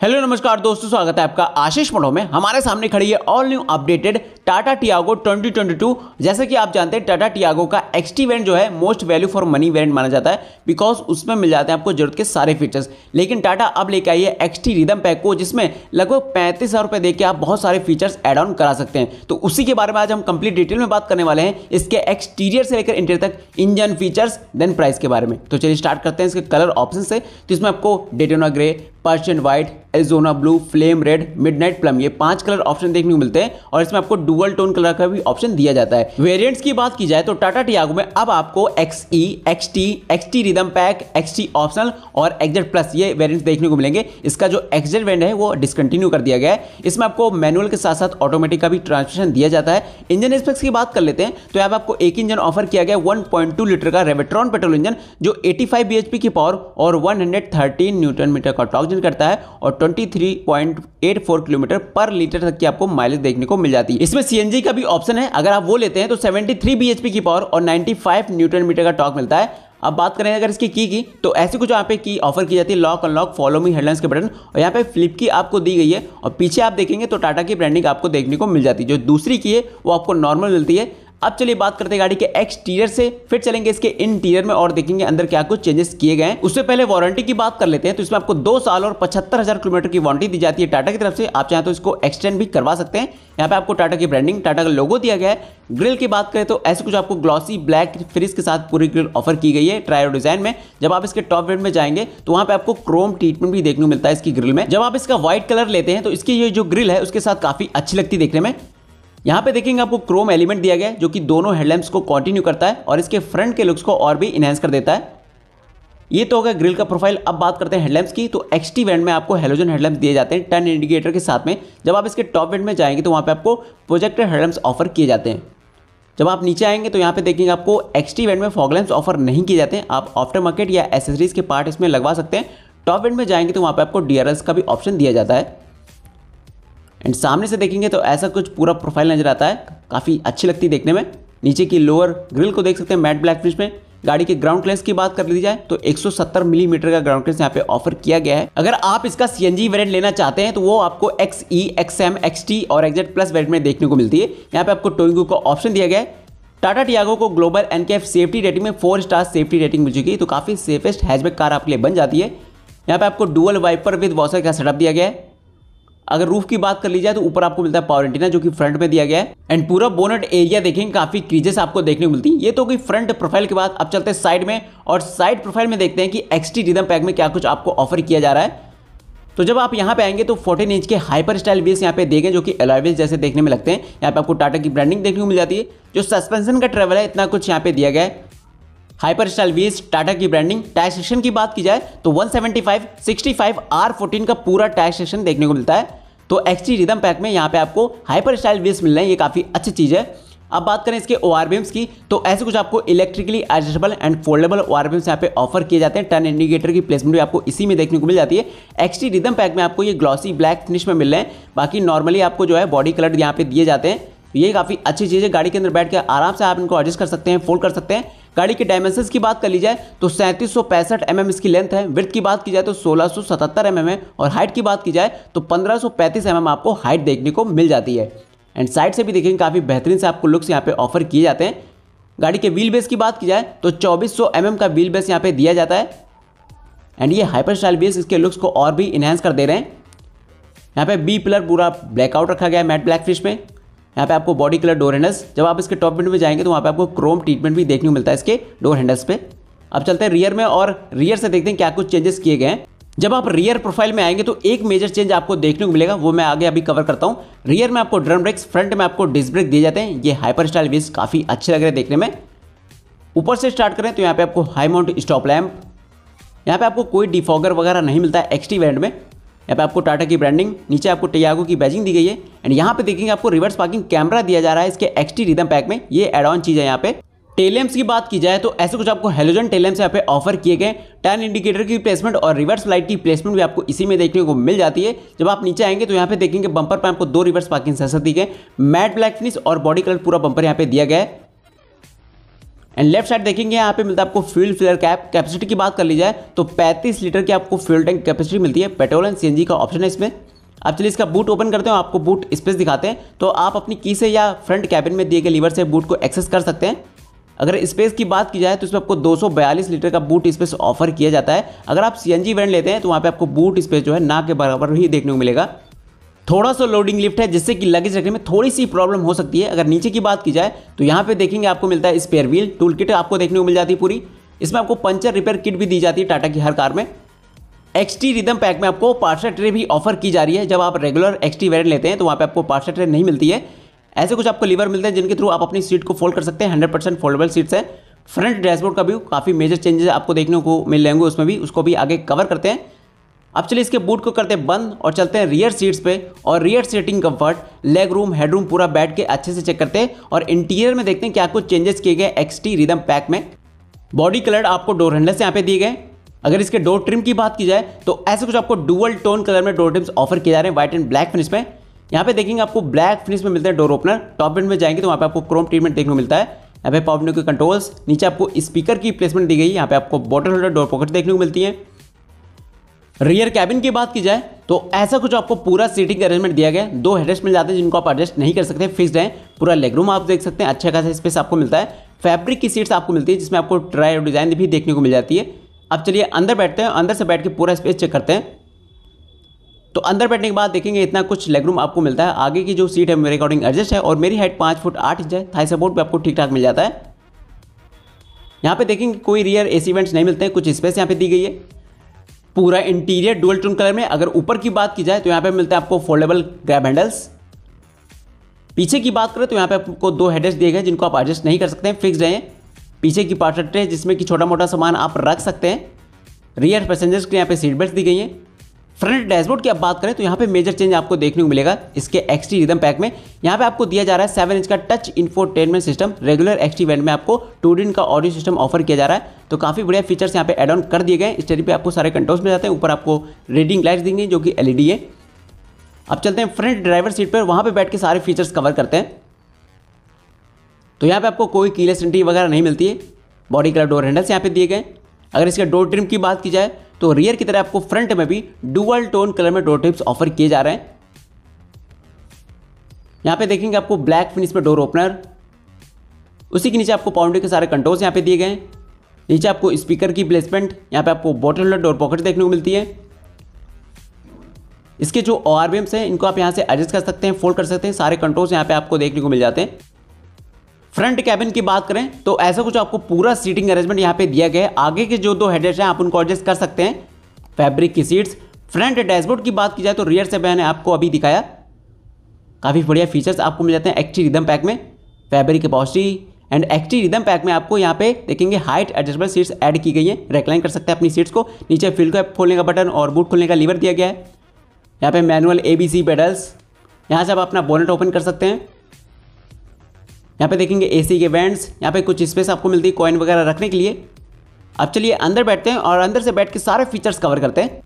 Hello नमस्कार दोस्तों, स्वागत है आपका आशीष मोटो में। हमारे सामने खड़ी है all new updated Tata Tiago 2022 जैसे कि आप जानते हैं, टाटा टियागो का एक्सटी वेरिएंट जो है most value for money variant माना जाता है बिकॉज़ उसमें मिल जाते हैं आपको ज़रूरत के सारे फीचर्स लेकिन टाटा अब लेके आई है एक्सटी रिदम पैक को, जिसमें लगभग पैंतीस हज़ार रुपये देकर आप बहुत सारे फीचर्स एड ऑन करा सकते हैं। तो उसी के बारे में आज हम कंप्लीट डिटेल में बात करने वाले हैं, इसके एक्सटीरियर से लेकर इंटीरियर तक इंजन फीचर्स देन प्राइस के बारे में। तो चलिए स्टार्ट करते हैं इसके कलर ऑप्शन से तो इसमें आपको Daytona grey Persian white Arizona blue flame red midnight plum ये पाँच कलर ऑप्शन देखने को मिलते हैं, और इसमें आपको डुअल टोन कलर का भी ऑप्शन दिया जाता है। वेरिएंट्स की बात की जाए तो टाटा टियागो में अब आपको X E X T X T rhythm pack X T optional और एक्जेड प्लस ये वेरियंट्स देखने को मिलेंगे। इसका जो एक्जेड वेरियंट है, वो डिसकंटिन्यू कर दिया गया है। इसमें आपको मैनुअल के साथ साथ ऑटोमेटिक का भी ट्रांसमिशन दिया जाता है। इंजन स्पेक्स की बात कर लेते हैं तो यहाँ आपको एक इंजन ऑफ़र किया गया 1.2 लीटर का रेवेट्रॉन पेट्रोल इंजन जो 85 bhp की पावर और 113 न्यूटन मीटर का टॉर्क जनरेट करता है और 23.84 किलोमीटर पर लीटर तक की आपको माइलेज देखने को मिल जाती है। इसमें सीएनजी का भी ऑप्शन है। अगर आप वो लेते हैं तो 73 बीएचपी की पावर और 95 न्यूटन मीटर का टॉक मिलता है। अब बात करें अगर इसकी की की तो ऐसे कुछ यहाँ पे की ऑफ़र की जाती है lock unlock follow me headlines के बटन और यहाँ पे फ्लिप की आपको दी गई है। और पीछे आप देखेंगे तो टाटा की ब्रांडिंग आपको देखने को मिल जाती है। जो दूसरी की है, वो आपको नॉर्मल मिलती है। अब चलिए बात करते हैं गाड़ी के एक्सटीरियर से, फिर चलेंगे इसके इंटीरियर में और देखेंगे अंदर क्या कुछ चेंजेस किए गए उससे पहले वारंटी की बात कर लेते हैं तो इसमें आपको दो साल और पचहत्तर हज़ार किलोमीटर की वारंटी दी जाती है टाटा की तरफ़ से। आप चाहें तो इसको एक्सटेंड भी करवा सकते हैं। यहाँ पे आपको टाटा की ब्रांडिंग टाटा का लोगो दिया गया है। ग्रिल की बात करें तो ऐसे कुछ आपको ग्लॉसी ब्लैक फ्रिज के साथ पूरी ग्रिल ऑफ़र की गई है ट्रायो डिज़ाइन में। जब आप इसके टॉप वेट में जाएँगे तो वहाँ पे आपको क्रोम ट्रीटमेंट भी देखने को मिलता है इसकी ग्रिल में। जब आप इसका व्हाइट कलर लेते हैं तो इसकी ये जो ग्रिल है, उसके साथ काफ़ी अच्छी लगती देखने में। यहाँ पे देखेंगे आपको क्रोम एलिमेंट दिया गया है, जो कि दोनों हेडलैम्प्स को कंटिन्यू करता है और इसके फ्रंट के लुक्स को और भी इनहेंस कर देता है। ये तो होगा ग्रिल का प्रोफ़ाइल अब बात करते हैं हेडलैम्प्स की। तो एक्सटी वेंट में आपको हेलोजन हेडलैम्प्स दिए जाते हैं टर्न इंडिकेटर के साथ में। जब आप इसके टॉप वेंट में जाएँगे तो वहाँ पे आपको प्रोजेक्टर हेडलैम्प्स ऑफ़र किए जाते हैं। जब आप नीचे आएँगे तो यहाँ पे देखेंगे आपको एक्सटी वेंट में फॉगलैम्प्स ऑफ़र नहीं किए जाते हैं। आप आफ्टर मार्केट या एसेसरीज के पार्ट इसमें लगवा सकते हैं। टॉप वेंट में जाएँगे तो वहाँ पे आपको डी का भी ऑप्शन दिया जाता है। एंड सामने से देखेंगे तो ऐसा कुछ पूरा प्रोफ़ाइल नज़र आता है, काफ़ी अच्छी लगती है देखने में। नीचे की लोअर ग्रिल को देख सकते हैं मैट ब्लैक फिनिश में। गाड़ी के ग्राउंड क्लेंस की बात कर ली जाए तो 170 मिलीमीटर का ग्राउंड क्लेंस यहाँ पे ऑफ़र किया गया है। अगर आप इसका सीएनजी वेरिएंट लेना चाहते हैं तो वो आपको X E X M X T और एक्जेट प्लस वेरिएंट में देखने को मिलती है। यहाँ पे आपको टोइंगू का ऑप्शन दिया गया है। टाटा टियागो को ग्लोबल एनकेएफ सेफ्टी रेटिंग में फोर स्टार सेफ्टी रेटिंग मिल चुकी है। तो काफ़ी सेफेस्ट हैचबैक कार आपके लिए बन जाती है। यहाँ पे आपको डुअल वाइपर विद वॉशर का सेटअप दिया गया है। अगर रूफ की बात कर ली जाए तो ऊपर आपको मिलता है पावर एंटीना जो कि फ्रंट में दिया गया है। एंड पूरा बोनट एरिया देखेंगे काफ़ी क्रीजेस आपको देखने को मिलती है। ये तो कोई फ्रंट प्रोफ़ाइल के बाद। अब चलते हैं साइड में और साइड प्रोफ़ाइल में देखते हैं कि एक्सटी रिदम पैक में क्या कुछ आपको ऑफ़र किया जा रहा है। तो जब आप यहाँ पे आएँगे तो 14 इंच के हाइपर स्टाइल व्हील्स यहाँ पे देखें, जो कि एलॉय जैसे देखने में लगते हैं। यहाँ पे आपको टाटा की ब्रांडिंग देखने को मिल जाती है। जो सस्पेंशन का ट्रेवल है, इतना कुछ यहाँ पे दिया गया है। हाइपर स्टाइल वीज टाटा की ब्रांडिंग टैक्स सेक्शन की बात की जाए तो 175 65 R14 का पूरा टैक्स सेक्शन देखने को मिलता है। तो एक्सटी रिदम पैक में यहाँ पे आपको हाइपर स्टाइल व्हील्स मिल रहे हैं, ये काफ़ी अच्छी चीज़ है। अब बात करें इसके ओ आर की तो ऐसे कुछ आपको electrically adjustable and foldable O R यहाँ पे ऑफ़र किए जाते हैं। टर्न इंडिकेटर की प्लेसमेंट भी आपको इसी में देखने को मिल जाती है। एक्सटी रिदम पैक में आपको ये ग्लॉसी ब्लैक फिनिश में मिल रहे हैं। बाकी नॉर्मली आपको जो है बॉडी कलर यहाँ पे दिए जाते हैं। ये काफ़ी अच्छी चीज़ है। गाड़ी के अंदर बैठ के आराम से आप इनको एडजस्ट कर सकते हैं फोल्ड कर सकते हैं। गाड़ी के डायमेंशन की बात कर ली जाए तो सैंतीस सौ पैंसठ एम mm इसकी लेंथ है। विर्थ की बात की जाए तो सोलह सौ सतहत्तर एम mm है और हाइट की बात की जाए तो पंद्रह सौ पैंतीस एम mm आपको हाइट देखने को मिल जाती है। एंड साइड से भी देखेंगे, काफ़ी बेहतरीन से आपको लुक्स यहाँ पे ऑफ़र किए जाते हैं। गाड़ी के व्हील बेस की बात की जाए तो चौबीस सौ एम का व्हील बेस यहाँ पे दिया जाता है। एंड ये हाइपर स्टाइल बेस इसके लुक्स को और भी इन्हेंस कर दे रहे हैं। यहाँ पे बी पिलर पूरा ब्लैकआउट रखा गया है मैट ब्लैक फ़िश में यहाँ पे आपको बॉडी कलर डोर हैंडल्स जब आप इसके टॉप विंडो में जाएँगे तो वहाँ पे आपको क्रोम ट्रीटमेंट भी देखने को मिलता है इसके डोर हैंडल्स पे। अब चलते हैं रियर में और रियर से देखते हैं क्या कुछ चेंजेस किए गए हैं। जब आप रियर प्रोफ़ाइल में आएँगे तो एक मेजर चेंज आपको देखने को मिलेगा, वो मैं आगे अभी कवर करता हूँ। रियर में आपको ड्रम ब्रेक्स फ्रंट में आपको डिस्क ब्रेक दिए जाते हैं। ये हाइपर स्टाइल व्हील्स काफ़ी अच्छे लग रहे हैं देखने में। ऊपर से स्टार्ट करें तो यहाँ पे आपको हाई माउंट स्टॉप लैम्प यहाँ पे आपको कोई डिफॉगर वगैरह नहीं मिलता है एक्सटी वेंट में। यहाँ पे आपको टाटा की ब्रांडिंग नीचे आपको टियागो की बैजिंग दी गई है। एंड यहाँ पे देखेंगे आपको रिवर्स पार्किंग कैमरा दिया जा रहा है इसके एक्सटी रिदम पैक में। ये एड ऑन चीज़ है यहाँ पे। टेलेम्स की बात की जाए तो ऐसे कुछ आपको हेलोजन टेलेम्स यहाँ पे ऑफ़र किए गए टर्न इंडिकेटर की प्लेसमेंट और रिवर्स लाइट की प्लेसमेंट भी आपको इसी में देखने को मिल जाती है। जब आप नीचे आएँगे तो यहाँ पे देखेंगे बंपर पर आपको दो रिवर्स पार्किंग सेंसर दी गए मैट ब्लैक फिनिश और बॉडी कलर पूरा बंपर यहाँ पे दिया गया है। एंड लेफ़्ट साइड देखेंगे, यहाँ पे मिलता है आपको फ्यूल फिलर कैप कैपेसिटी की बात कर ली जाए तो 35 लीटर की आपको फ्यूल टैंक कैपेसिटी मिलती है। पेट्रोल एंड सीएनजी का ऑप्शन है इसमें। आप चलिए इसका बूट ओपन करते हैं आपको बूट स्पेस दिखाते हैं। तो आप अपनी की से या फ्रंट कैबिन में दिए गए लीवर से बूट को एक्सेस कर सकते हैं। अगर स्पेस की बात की जाए तो इसमें आपको 242 लीटर का बूट स्पेस ऑफ़र किया जाता है। अगर आप सी एन वेरियंट लेते हैं तो वहाँ पे आपको बूट स्पेस जो है ना के बराबर ही देखने को मिलेगा। थोड़ा सा लोडिंग लिफ्ट है, जिससे कि लगेज रखने में थोड़ी सी प्रॉब्लम हो सकती है। अगर नीचे की बात की जाए तो यहाँ पे देखेंगे आपको मिलता है स्पेयर व्हील टूल किट आपको देखने को मिल जाती है पूरी। इसमें आपको पंचर रिपेयर किट भी दी जाती है टाटा की हर कार में। एक्सटी रिदम पैक में आपको पार्सल ट्रे भी ऑफ़र की जा रही है। जब आप रेगुलर एक्सटी वेरियंट लेते हैं तो वहाँ पे आपको पार्सल ट्रे नहीं मिलती है। ऐसे कुछ आपको लीवर मिलते हैं, जिनके थ्रू आप अपनी सीट को फोल्ड कर सकते हैं। हंड्रेड परसेंट फोल्डेबल सीट्स है। फ्रंट डैशबोर्ड का भी काफ़ी मेजर चेंजेस आपको देखने को मिल जाएँगे उसमें भी, उसको भी आगे कवर करते हैं। अब चलिए इसके बूट को करते हैं बंद और चलते हैं रियर सीट्स पे और rear seating comfort leg room head room पूरा बैठ के अच्छे से चेक करते हैं और इंटीरियर में देखते हैं क्या कुछ चेंजेस किए गए एक्सटी रिदम पैक में। बॉडी कलर आपको डोर हैंडल्स यहाँ पे दिए गए। अगर इसके डोर ट्रिम की बात की जाए तो ऐसे कुछ आपको डुअल टोन कलर में डोर ट्रिम्स ऑफ़र किए जा रहे हैं व्हाइट एंड ब्लैक फिनिश में यहाँ पे देखेंगे आपको ब्लैक फिनिश में मिलता है डोर ओपनर टॉप एंड में जाएँगे तो वहाँ पे आपको क्रोम ट्रीटमेंट देखने को मिलता है। यहाँ पे पावर के कंट्रोल्स नीचे आपको स्पीकर की प्लेसमेंट दी गई यहाँ पे आपको बॉटल होल्डर डोर पॉकेट देखने को मिलती है। रियर कैबिन की बात की जाए तो ऐसा कुछ आपको पूरा सीटिंग अरेंजमेंट दिया गया दो हेडरेस्ट मिल जाते हैं जिनको आप एडजस्ट नहीं कर सकते फिक्सड है, पूरा लेग रूम आप देख सकते हैं अच्छा खासा स्पेस आपको मिलता है। फैब्रिक की सीट्स आपको मिलती है, जिसमें आपको ट्राई डिज़ाइन भी देखने को मिल जाती है। अब चलिए अंदर बैठते हैं, अंदर से बैठ के पूरा स्पेस चेक करते हैं। तो अंदर बैठने के बाद देखेंगे इतना कुछ लेग रूम आपको मिलता है। आगे की जो सीट है, मेरे अकॉर्डिंग एडजस्ट है और मेरी हाइट पाँच फुट आठ इंच है। थाई सपोर्ट भी आपको ठीक ठाक मिल जाता है। यहाँ पे देखेंगे कोई रियर एसी वेंट्स नहीं मिलते हैं, कुछ स्पेस यहाँ पे दी गई है। पूरा इंटीरियर डुअल टोन कलर में, अगर ऊपर की बात की जाए तो यहाँ पे मिलते हैं आपको फोल्डेबल ग्रैब हैंडल्स पीछे की बात करें तो यहाँ पे आपको दो हेडेस दिए गए जिनको आप एडजस्ट नहीं कर सकते हैं फिक्स हैं पीछे की पार्ट है, जिसमें कि छोटा मोटा सामान आप रख सकते हैं। रियर पैसेंजर्स के यहाँ पे सीट बेल्ट दी गई हैं। फ्रंट डैशबोर्ड की आप बात करें तो यहाँ पे मेजर चेंज आपको देखने को मिलेगा इसके एक्सटी रिदम पैक में। यहाँ पे आपको दिया जा रहा है सेवन इंच का touch infotainment system regular XT variant में आपको टू डिन का ऑडियो सिस्टम ऑफ़र किया जा रहा है। तो काफ़ी बढ़िया फीचर्स यहाँ पे एड ऑन कर दिए गए स्टेरी पे आपको सारे कंट्रोल्स मिल जाते हैं। ऊपर आपको रीडिंग लाइट्स देंगे जो कि एल e है। अब चलते हैं फ्रंट ड्राइवर सीट पर। वहाँ पर बैठ के सारे फीचर्स कवर करते हैं। तो यहाँ पर आपको कोई कीलेस एंट्री वगैरह नहीं मिलती है। बॉडी कलर डोर हैंडल्स यहाँ पे दिए गए अगर इसके डोर ट्रिम की बात की जाए तो रियर की तरह आपको फ्रंट में भी डुअल टोन कलर में डोर टिप्स ऑफ़र किए जा रहे हैं। यहाँ पे देखेंगे आपको ब्लैक फिनिश में डोर ओपनर उसी के नीचे आपको पाउंडर के सारे कंट्रोल्स यहाँ पे दिए गए नीचे आपको स्पीकर की प्लेसमेंट यहाँ पे आपको बॉटल डोर पॉकेट देखने को मिलती है। इसके जो ओ हैं, इनको आप यहाँ से एडजस्ट कर सकते हैं फोल्ड कर सकते हैं, सारे कंट्रोल्स यहाँ पे आपको देखने को मिल जाते हैं। फ्रंट कैबिन की बात करें तो ऐसा कुछ आपको पूरा सीटिंग अरेंजमेंट यहाँ पे दिया गया है। आगे के जो दो हेडर्स हैं, आप उनको एडजस्ट कर सकते हैं। फैब्रिक की सीट्स फ्रंट डैशबोर्ड की बात की जाए तो रियर से मैंने आपको अभी दिखाया। काफ़ी बढ़िया फीचर्स आपको मिल जाते हैं एक्टी रिदम पैक में। Fabric capacity and XT rhythm pack में आपको यहाँ पे देखेंगे हाइट एडजस्टेबल सीट्स ऐड की गई है। रेक्लाइन कर सकते हैं अपनी सीट्स को। नीचे फिल का खोलने का बटन और बूट खोलने का लीवर दिया गया है। यहाँ पे manual A B C pedals यहाँ से आप अपना बोनेट ओपन कर सकते हैं। यहाँ पे देखेंगे एसी के वेंट्स यहाँ पे कुछ स्पेस आपको मिलती है कॉइन वगैरह रखने के लिए। अब चलिए अंदर बैठते हैं और अंदर से बैठ के सारे फीचर्स कवर करते हैं।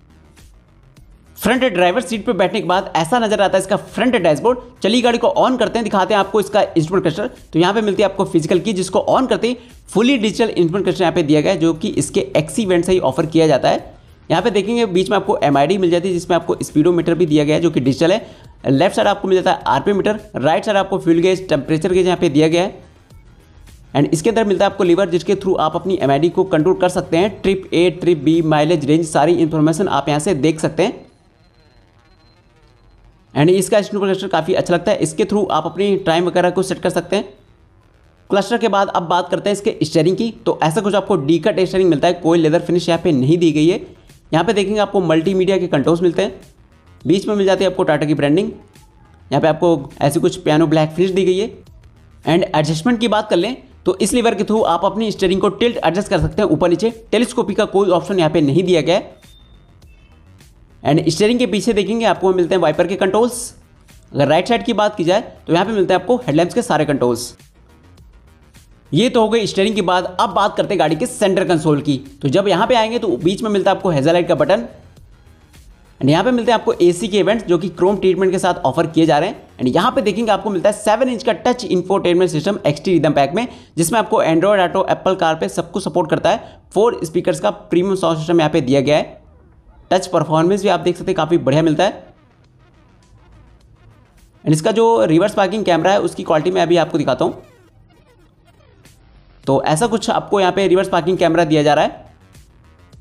फ्रंट ड्राइवर सीट पर बैठने के बाद ऐसा नज़र आता है इसका फ्रंट डैशबोर्ड चलिए गाड़ी को ऑन करते हैं, दिखाते हैं आपको इसका इंस्ट्रूमेंट क्लस्टर तो यहाँ पे मिलती है आपको फ़िज़िकल की जिसको ऑन करते ही फुली डिजिटल इंस्ट्रूमेंट क्लस्टर यहाँ पे दिया गया है, जो कि इसके एक्सी वेंट से ही ऑफ़र किया जाता है। यहाँ पे देखेंगे, बीच में आपको एमआईडी मिल जाती है, जिसमें आपको स्पीडोमीटर भी दिया गया है, जो कि डिजिटल है। लेफ़्ट साइड आपको मिल जाता है आरपी मीटर, राइट साइड आपको फ्यूल गेज टेम्परेचर गेज यहाँ पे दिया गया है। एंड इसके अंदर मिलता है आपको लीवर, जिसके थ्रू आप अपनी एमआईडी को कंट्रोल कर सकते हैं। Trip A, trip B, mileage range, सारी इन्फॉर्मेशन आप यहाँ से देख सकते हैं। एंड इसका क्लस्टर काफ़ी अच्छा लगता है। इसके थ्रू आप अपनी टाइम वगैरह को सेट कर सकते हैं। क्लस्टर के बाद अब बात करते हैं इसके स्टेयरिंग की। तो ऐसा कुछ आपको डी कट स्टेयरिंग मिलता है, कोई लेदर फिनिश यहाँ पे नहीं दी गई है। यहाँ पे देखेंगे आपको मल्टीमीडिया के कंट्रोल्स मिलते हैं। बीच में मिल जाती है आपको टाटा की ब्रांडिंग यहाँ पे आपको ऐसी कुछ पियानो ब्लैक फिनिश दी गई है। एंड एडजस्टमेंट की बात कर लें तो इस लीवर के थ्रू आप अपनी स्टेयरिंग को टिल्ट एडजस्ट कर सकते हैं ऊपर नीचे। टेलीस्कोपी का कोई ऑप्शन यहाँ पे नहीं दिया गया है। एंड स्टेयरिंग के पीछे देखेंगे आपको मिलते हैं वाइपर के कंट्रोल्स अगर राइट साइड की बात की जाए तो यहाँ पे मिलते हैं आपको हेडलैम्प्स के सारे कंट्रोल्स ये तो हो गई स्टेयरिंग की बात। अब बात करते हैं गाड़ी के सेंटर कंसोल की। तो जब यहाँ पे आएँगे तो बीच में मिलता है आपको हेजलाइट का बटन एंड यहाँ पे मिलते हैं आपको एसी के इवेंट्स जो कि क्रोम ट्रीटमेंट के साथ ऑफ़र किए जा रहे हैं। एंड यहाँ पे देखेंगे आपको मिलता है सेवन इंच का touch infotainment system XT rhythm pack में, जिसमें आपको एंड्रॉयड ऑटो एप्पल कार पे सबको सपोर्ट करता है। फोर स्पीकर्स का प्रीमियम साउंड सिस्टम यहाँ पे दिया गया है। टच परफॉर्मेंस भी आप देख सकते हैं, काफ़ी बढ़िया मिलता है। एंड इसका जो रिवर्स पार्किंग कैमरा है, उसकी क्वालिटी मैं अभी आपको दिखाता हूँ। तो ऐसा कुछ आपको यहाँ पे रिवर्स पार्किंग कैमरा दिया जा रहा है।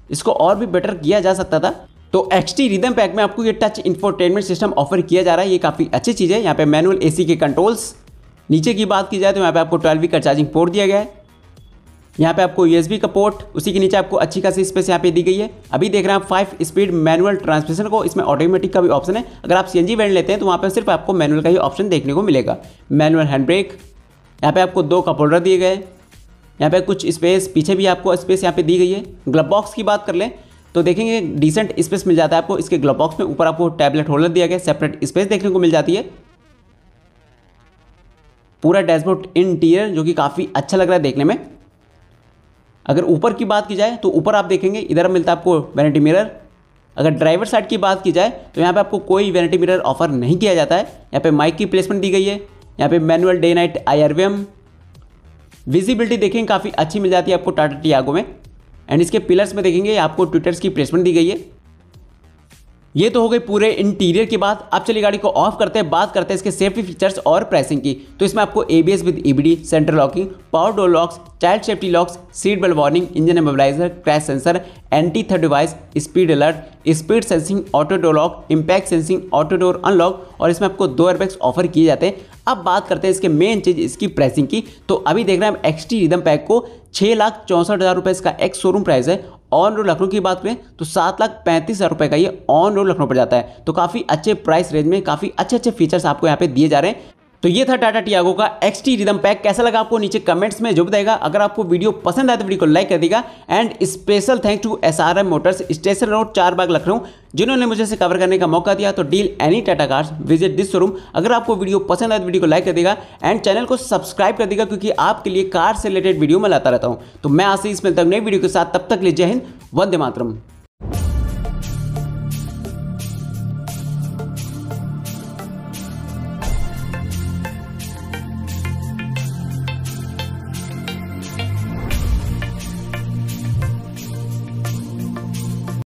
इसको और भी बेटर किया जा सकता था। तो एक्स टी रिदम पैक में आपको ये टच इंफोटेनमेंट सिस्टम ऑफ़र किया जा रहा है। ये काफ़ी अच्छी चीज़ है। यहाँ पे मैनुअल एसी के कंट्रोल्स नीचे की बात की जाए तो यहाँ पे आपको ट्वेल्व का चार्जिंग पोर्ट दिया गया है। यहाँ पे आपको यूएसबी का पोर्ट उसी के नीचे आपको अच्छी खासी स्पेस यहाँ पे दी गई है। अभी देख रहे हैं आप फाइव स्पीड मैनुअल ट्रांसमिशन को, इसमें ऑटोमेटिक का भी ऑप्शन है। अगर आप सीएनजी वेंड लेते हैं तो वहाँ पर सिर्फ़ आपको मैनुअल का ही ऑप्शन देखने को मिलेगा। मैनुअल हैंड ब्रेक यहाँ पे आपको दो कप होल्डर दिए गए। यहाँ पे कुछ स्पेस पीछे भी आपको स्पेस यहाँ पे दी गई है। ग्लब बॉक्स की बात कर लें तो देखेंगे डिसेंट स्पेस मिल जाता है आपको। इसके ग्लब बॉक्स में ऊपर आपको टैबलेट होल्डर दिया गया सेपरेट स्पेस देखने को मिल जाती है। पूरा डैशबोर्ड इंटीरियर जो कि काफ़ी अच्छा लग रहा है देखने में। अगर ऊपर की बात की जाए तो ऊपर आप देखेंगे, इधर मिलता है आपको वैनिटी मिरर अगर ड्राइवर साइड की बात की जाए तो यहाँ पे आपको कोई वैनिटी मिरर ऑफ़र नहीं किया जाता है। यहाँ पे माइक की प्लेसमेंट दी गई है। यहाँ पे manual day night IRVM visibility देखेंगे काफ़ी अच्छी मिल जाती है आपको टाटा टियागो में। एंड इसके पिलर्स में देखेंगे, आपको ट्विटर्स की प्लेसमेंट दी गई है। ये तो हो गई पूरे इंटीरियर की बात। अब चलिए गाड़ी को ऑफ़ करते हैं, बात करते हैं इसके सेफ्टी फीचर्स और प्राइसिंग की। तो इसमें आपको ABS with EBD central locking power door locks child safety locks seat belt warning engine immobiliser crash sensor anti theft device speed alert speed sensing auto door lock impact sensing auto door unlock और इसमें आपको दो airbags offer किए जाते हैं। अब बात करते हैं इसके मेन चीज़, इसकी प्राइसिंग की। तो अभी देख रहे हैं एक्स टी रिदम पैक को छः लाख चौंसठ हज़ार रुपये इसका एक्स शोरूम प्राइस है ऑन रोड लखनऊ की बात करें तो सात लाख पैंतीस हज़ार रुपये का ये ऑन रोड लखनऊ पर जाता है। तो काफ़ी अच्छे प्राइस रेंज में, काफ़ी अच्छे अच्छे फीचर्स आपको यहाँ पे दिए जा रहे हैं। तो ये था टाटा टियागो का एक्स टी रिदम पैक कैसा लगा आपको नीचे कमेंट्स में जो बताएगा अगर आपको वीडियो पसंद आए तो वीडियो को लाइक कर देगा and special thank to S R M motors station road Char Bagh Lucknow, जिन्होंने मुझे से कवर करने का मौका दिया। तो deal any Tata cars visit this showroom अगर आपको वीडियो पसंद आए तो वीडियो को लाइक कर देगा एंड चैनल को सब्सक्राइब कर देगा क्योंकि आपके लिए कार से रिलेटेड वीडियो मैं लाता रहता हूँ। तो मैं आशीष मिलता हूँ नई वीडियो के साथ। तब तक ले जय हिंद, वंदे मातरम।